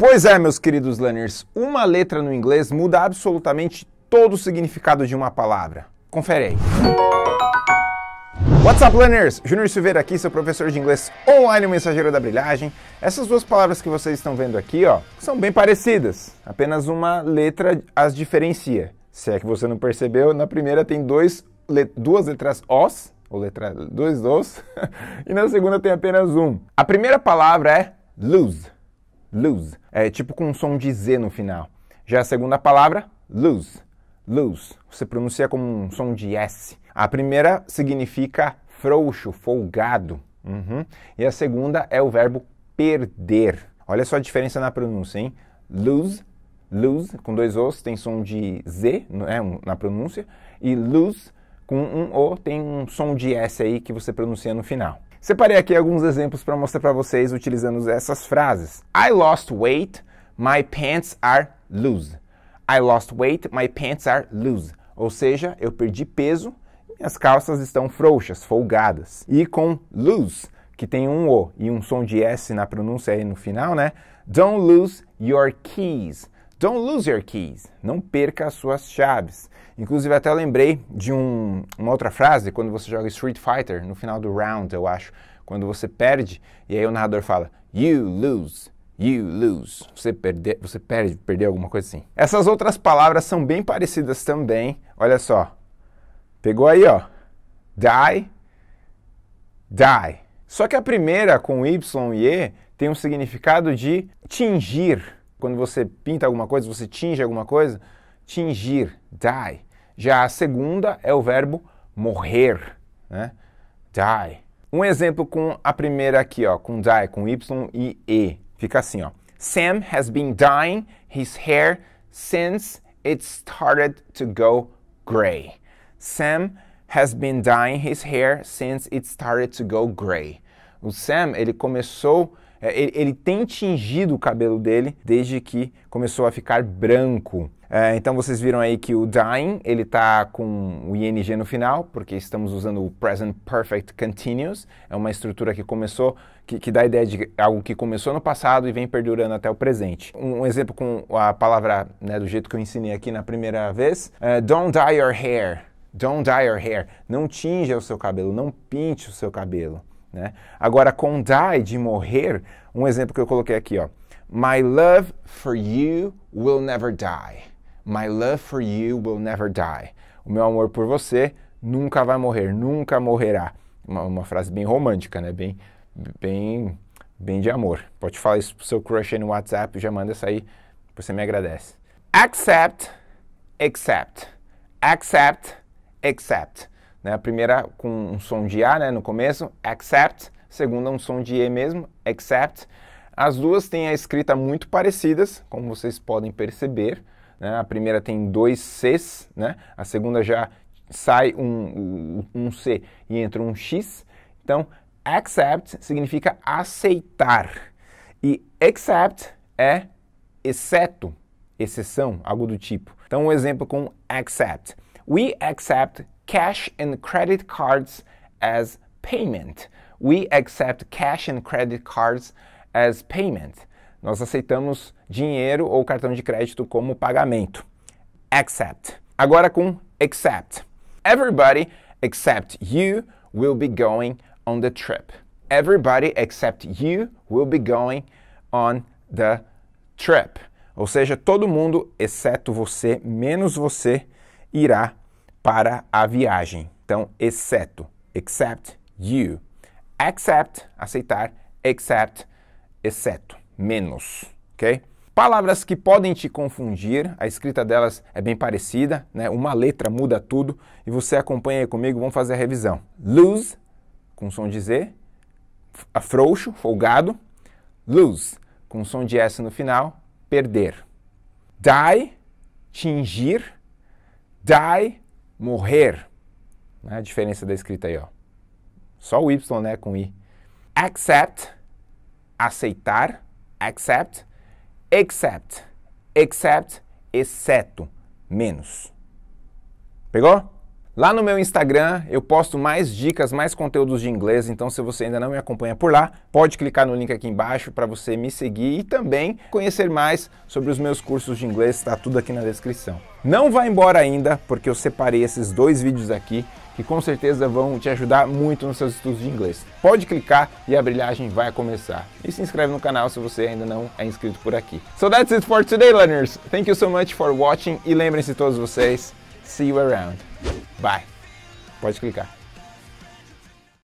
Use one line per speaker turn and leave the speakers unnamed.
Pois é, meus queridos learners, uma letra no inglês muda absolutamente todo o significado de uma palavra. Confere aí. What's up, learners? Júnior Silveira aqui, seu professor de inglês online, o mensageiro da brilhagem. Essas duas palavras que vocês estão vendo aqui, ó, são bem parecidas. Apenas uma letra as diferencia. Se é que você não percebeu, na primeira tem dois, duas letras Os, ou letra dois Os, e na segunda tem apenas um. A primeira palavra é lose. Lose. É tipo com um som de Z no final. Já a segunda palavra, lose. Lose. Você pronuncia como um som de S. A primeira significa frouxo, folgado. Uhum. E a segunda é o verbo perder. Olha só a diferença na pronúncia, hein? Lose, lose, com dois Os, tem som de Z né, na pronúncia. E lose, com um O, tem um som de S aí que você pronuncia no final. Separei aqui alguns exemplos para mostrar para vocês utilizando essas frases. I lost weight, my pants are loose. I lost weight, my pants are loose. Ou seja, eu perdi peso, minhas calças estão frouxas, folgadas. E com lose, que tem um O e um som de S na pronúncia aí no final, né? Don't lose your keys. Don't lose your keys. Não perca as suas chaves. Inclusive, até lembrei de um, uma outra frase quando você joga Street Fighter, no final do round, eu acho. Quando você perde, e aí o narrador fala: You lose. You lose. Você, perde, você perde, perdeu alguma coisa assim. Essas outras palavras são bem parecidas também. Olha só. Pegou aí, ó. Die, die. Só que a primeira, com Y e E, tem um significado de tingir. Quando você pinta alguma coisa, você tinge alguma coisa, tingir, die. Já a segunda é o verbo morrer, né? Die. Um exemplo com a primeira aqui, ó, com die, com Y e E. Fica assim, ó. Sam has been dyeing his hair since it started to go gray. Sam has been dyeing his hair since it started to go gray. O Sam, ele começou, é, ele, ele tem tingido o cabelo dele desde que começou a ficar branco. É, então vocês viram aí que o dyeing, ele está com o ing no final, porque estamos usando o present perfect continuous. É uma estrutura que começou, que, que dá a ideia de algo que começou no passado e vem perdurando até o presente. Um, um exemplo com a palavra, né, do jeito que eu ensinei aqui na primeira vez, uh, don't dye your hair. Don't dye your hair. Não tinja o seu cabelo, não pinte o seu cabelo. Né? Agora, com die, de morrer, um exemplo que eu coloquei aqui, ó. My love for you will never die. My love for you will never die. O meu amor por você nunca vai morrer, nunca morrerá. Uma, uma frase bem romântica, né? Bem, bem, bem de amor. Pode falar isso pro seu crush aí no WhatsApp, já manda isso aí, você me agradece. Accept, accept, accept, accept. Né? A primeira com um som de A né, no começo, accept. Segunda um som de E mesmo, accept. As duas têm a escrita muito parecidas, como vocês podem perceber. Né? A primeira tem dois Cs, né? a segunda já sai um, um, um C e entra um X. Então, accept significa aceitar. E accept é exceto, exceção, algo do tipo. Então, um exemplo com accept. We accept cash and credit cards as payment. We accept cash and credit cards as payment. Nós aceitamos dinheiro ou cartão de crédito como pagamento. Accept. Agora com accept. Everybody except you will be going on the trip. Everybody except you will be going on the trip. Ou seja, todo mundo, exceto você, menos você, irá para a viagem. Então, exceto, except you. Accept, aceitar, except, exceto, menos, ok? Palavras que podem te confundir, a escrita delas é bem parecida, né? Uma letra muda tudo e você acompanha aí comigo, vamos fazer a revisão. Lose, com som de Z, afrouxo, folgado. Lose, com som de S no final, perder. Die, tingir. Die, morrer. Né? A diferença da escrita aí, ó. Só o Y, né, com I. Accept, aceitar. Accept. Except. Except, exceto, menos. Pegou? Lá no meu Instagram eu posto mais dicas, mais conteúdos de inglês, então se você ainda não me acompanha por lá, pode clicar no link aqui embaixo para você me seguir e também conhecer mais sobre os meus cursos de inglês, está tudo aqui na descrição. Não vá embora ainda, porque eu separei esses dois vídeos aqui que com certeza vão te ajudar muito nos seus estudos de inglês. Pode clicar e a brilhagem vai começar. E se inscreve no canal se você ainda não é inscrito por aqui. So that's it for today, learners. Thank you so much for watching e lembrem-se todos vocês, see you around. Bye. Pode clicar.